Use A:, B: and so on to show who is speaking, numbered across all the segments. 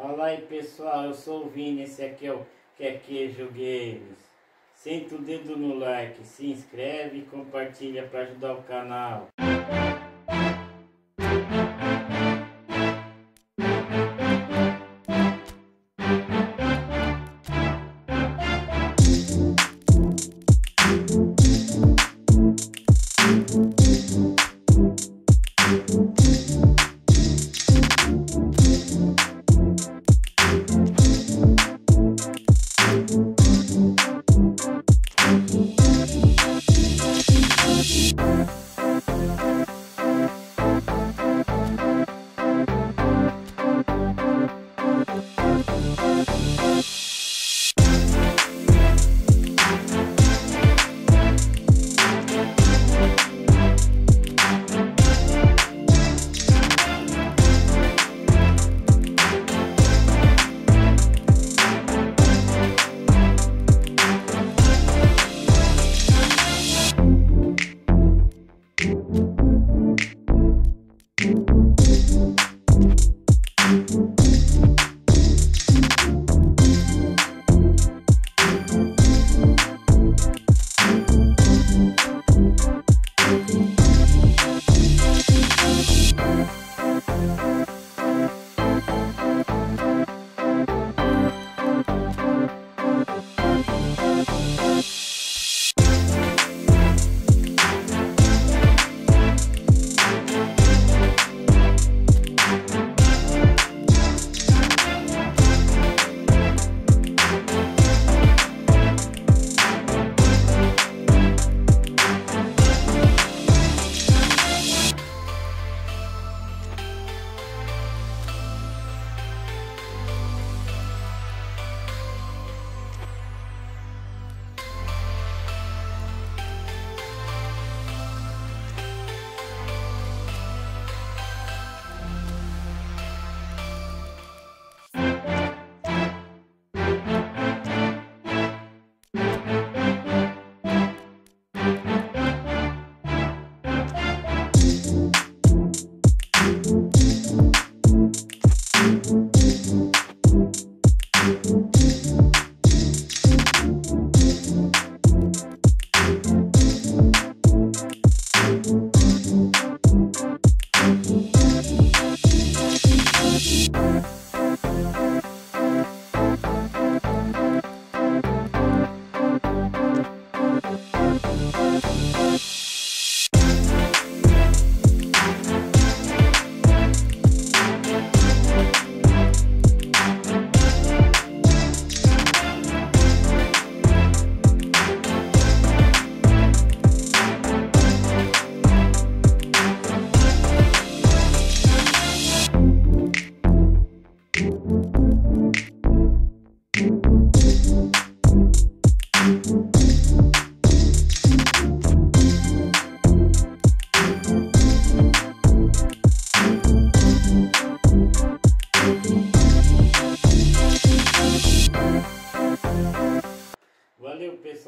A: Fala aí pessoal, eu sou o Vini, esse aqui é o Quequejo Games. Senta o dedo no like, se inscreve e compartilha para ajudar o canal. Valeu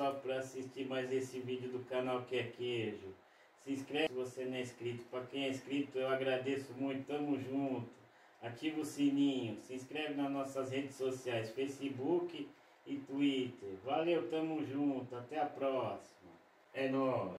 A: pessoal por assistir mais esse vídeo do canal Que é Queijo. Se inscreve se você não é inscrito. Para quem é inscrito eu agradeço muito. Tamo junto. Ativa o sininho. Se inscreve nas nossas redes sociais. Facebook e Twitter. Valeu, tamo junto. Até a próxima. É nóis.